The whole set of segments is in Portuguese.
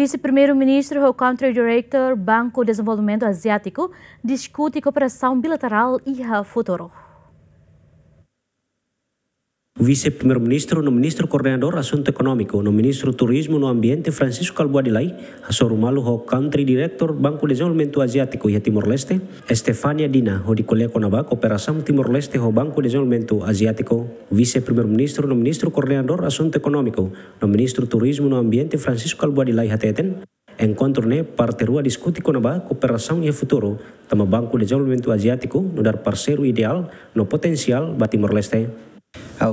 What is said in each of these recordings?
Vice-Primeiro-Ministro e Country Director Banco de Desenvolvimento Asiático discute cooperação bilateral e futuro. O vice-primeiro-ministro no ministro coordenador assunto econômico no ministro turismo no ambiente Francisco Calbuadilai, Hasorumalu ho country director Banco de Desenvolvimento Asiático e Timor-Leste, Estefania Dina ho di Colega Conaba Cooperação Timor-Leste ho Banco de Desenvolvimento Asiático, vice-primeiro-ministro no ministro coordenador assunto econômico no ministro turismo no ambiente Francisco Calbuadilai hateten, Encontro ne parte rua discute com a cooperação e futuro tama Banco de Desenvolvimento Asiático no dar parceiro ideal no potencial ba Timor-Leste.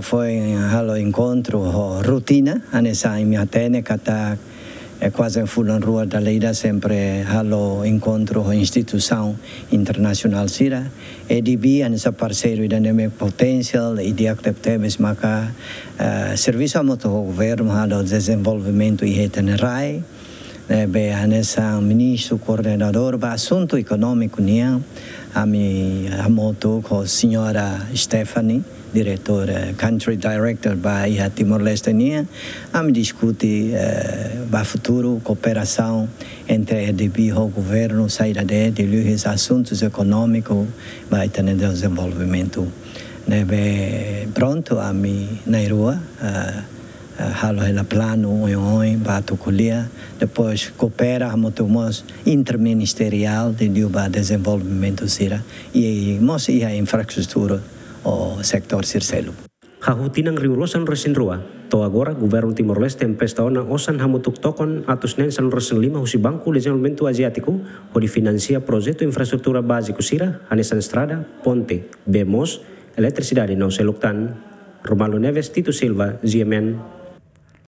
Foi um encontro rotina, nessa minha tene kata é quase fulan rua da leida sempre halo encontro com instituição internacional sira. EDB nessa parceiro da neme potencial e de acteptebes maka uh, serviço a moto governo halo desenvolvimento e retenerai be nessa ministro coordenador ba assunto econômico nia a mi a moto com a senhora Stephanie diretor country director iha Timor-Leste nia am discuti uh, ba futuro cooperação entre EDB e o governo saída de de lhes assuntos econômicos ba itane desenvolvimento. Nebe pronto a mi na rua uh, halo hela plano oi oi bato colia depois coopera a motomos interministerial de Liuba desenvolvimento sira e mos ia infraestrutura o sector circelo Hahutinang riulosan resin rua, to agora governo Timor-Leste emprestaona osan hamutuk tokon atus nen san resin lima husi Banco de Desenvolvimento Asiático, de financia projeto infraestrutura básico sira, anesan estrada, ponte, bemos, eletricidade não seluktan, Romalo Neves, Tito Silva, GMN,